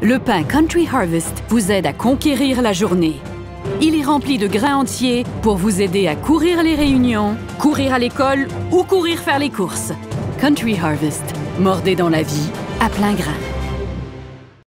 Le pain Country Harvest vous aide à conquérir la journée. Il est rempli de grains entiers pour vous aider à courir les réunions, courir à l'école ou courir faire les courses. Country Harvest, mordez dans la vie à plein grain.